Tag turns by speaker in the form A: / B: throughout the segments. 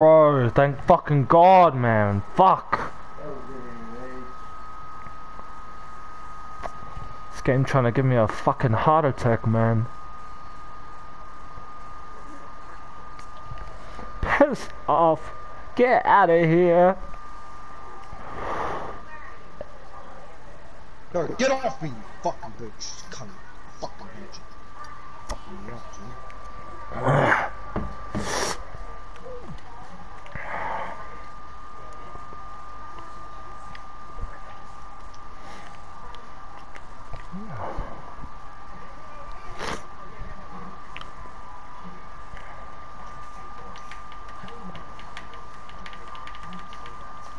A: Bro, thank fucking God, man. Fuck. This game trying to give me a fucking heart attack, man. Piss off. Get out of here.
B: No, get off me, you fucking bitch. Cunt. Fucking you. Fucking me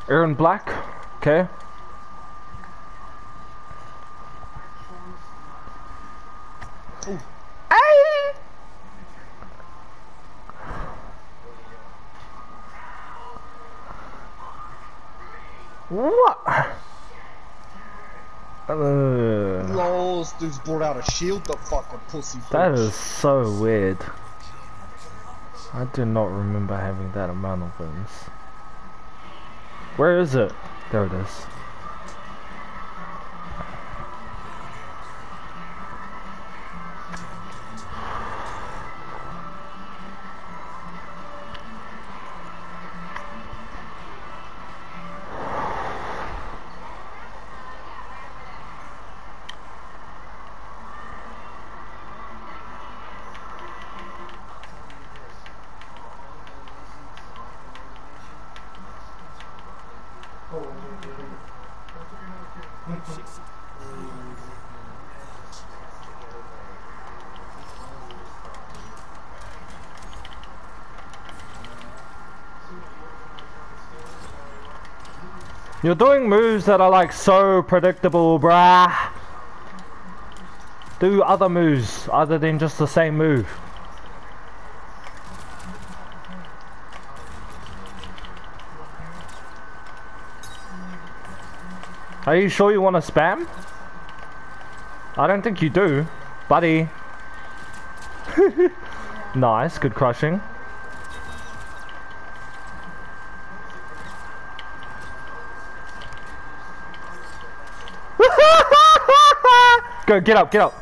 A: Erron Black. Okay. Ay! What? Uh,
B: Lol, dude's brought out a shield, the fucking pussy bitch.
A: is so weird. I do not remember having that amount of wins. Where is it? There it is. You're doing moves that are like so predictable, bruh. Do other moves other than just the same move. Are you sure you want to spam? I don't think you do, buddy. nice, good crushing. Go, get up, get up.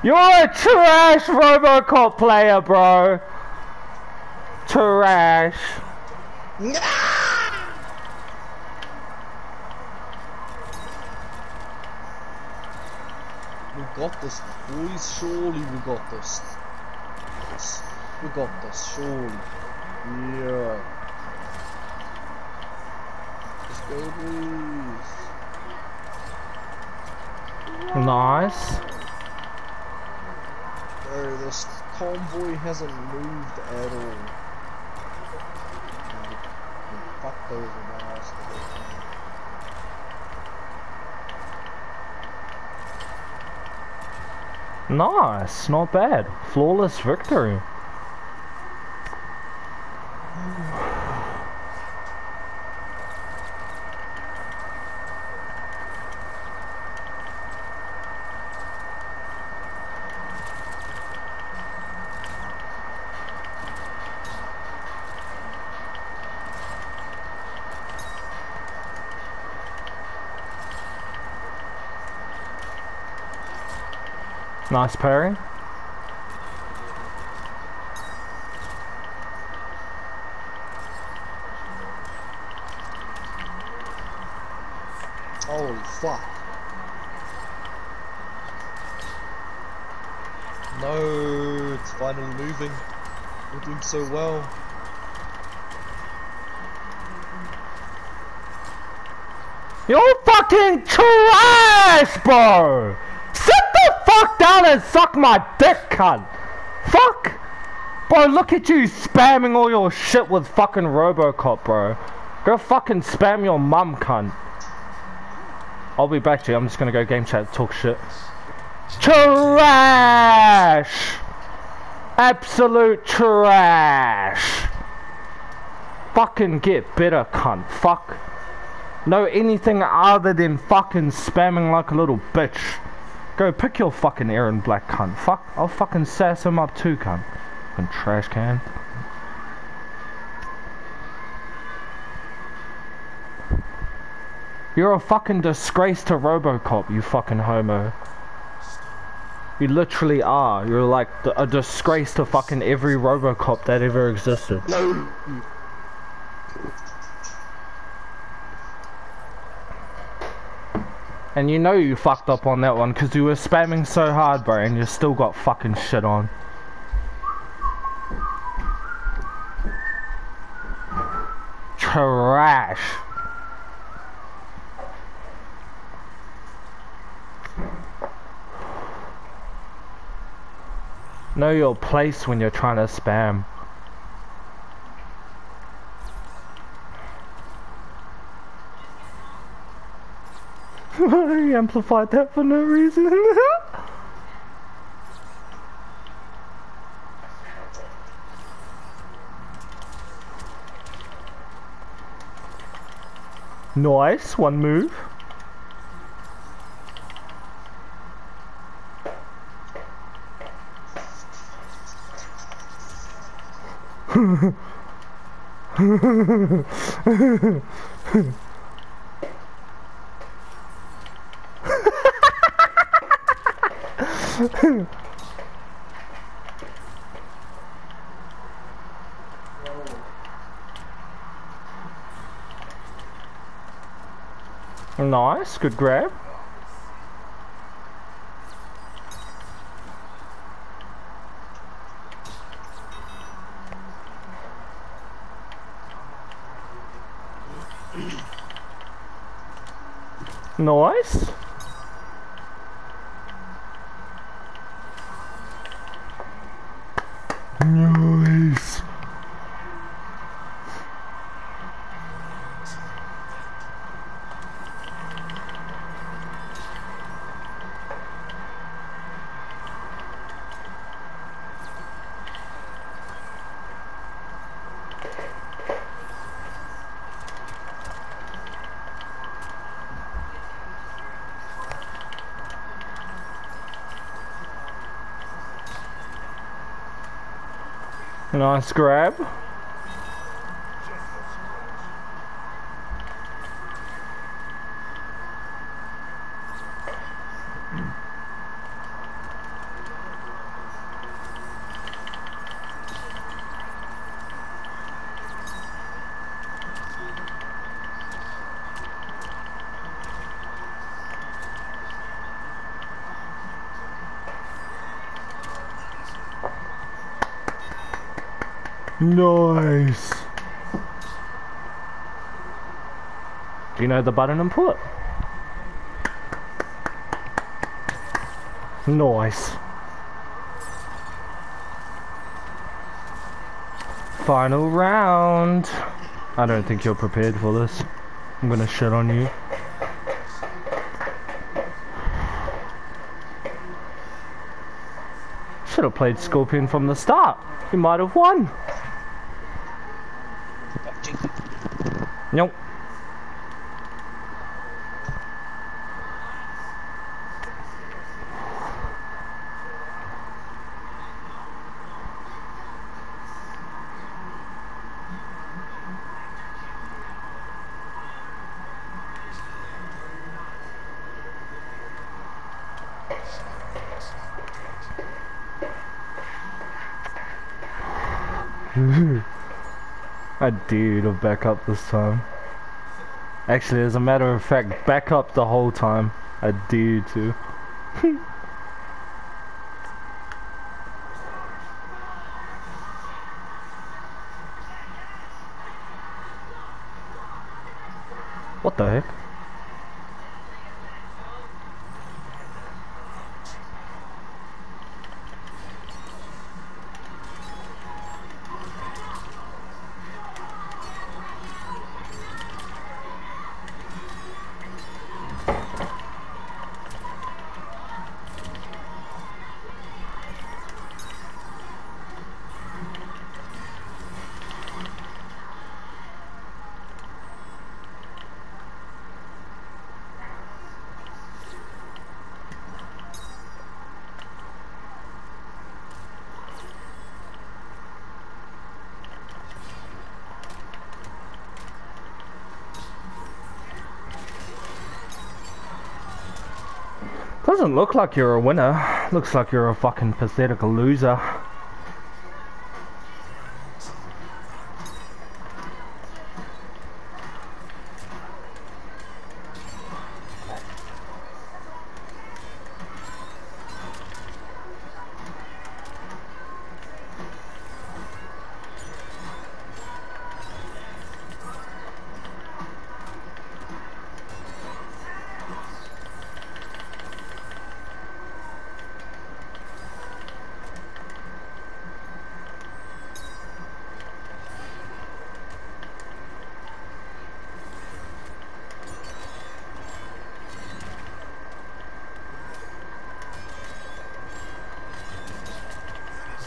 A: You're a trash Robocop player, bro. Trash.
B: We got this, boys. Surely we got this. We got this, surely. Yeah. Let's go, boys.
A: Nice.
B: This convoy hasn't moved at all. Fuck those bastards.
A: Nice, not bad. Flawless victory. Nice parry.
B: Holy fuck. No, it's finally moving. We're doing so well.
A: You're fucking trash, bro! Down and suck my dick, cunt! Fuck! Bro, look at you spamming all your shit with fucking Robocop, bro. Go fucking spam your mum, cunt. I'll be back to you. I'm just gonna go game chat talk shit. Trash! Absolute trash! Fucking get better, cunt. Fuck. No anything other than fucking spamming like a little bitch. Go pick your fucking Erron Black cunt. Fuck, I'll fucking sass him up too, cunt. Fucking trash can. You're a fucking disgrace to Robocop, you fucking homo. You literally are. You're like a disgrace to fucking every Robocop that ever existed.
B: No.
A: And you know you fucked up on that one because you were spamming so hard, bro, and you still got fucking shit on. Trash. Know your place when you're trying to spam. I amplified that for no reason. nice, one move. nice, good grab. Nice. Nice grab. Nice. Do you know the button and pull it? Nice. Final round. I don't think you're prepared for this. I'm gonna shit on you. Should have played Scorpion from the start. You might have won. Nope. Mm-hmm. I do to back up this time. Actually, as a matter of fact, back up the whole time. I do to. what the heck? Doesn't look like you're a winner. Looks like you're a fucking pathetic loser.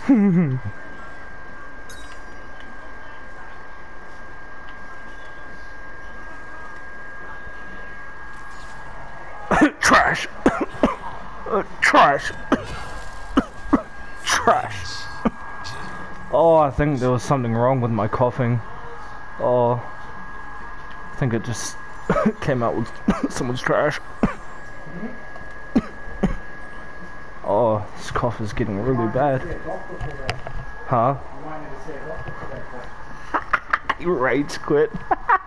A: Trash. Uh, trash. Trash. Oh, I think there was something wrong with my coughing. Oh, I think it just came out with someone's trash. Oh, this cough is getting really bad. Huh? You rage quit.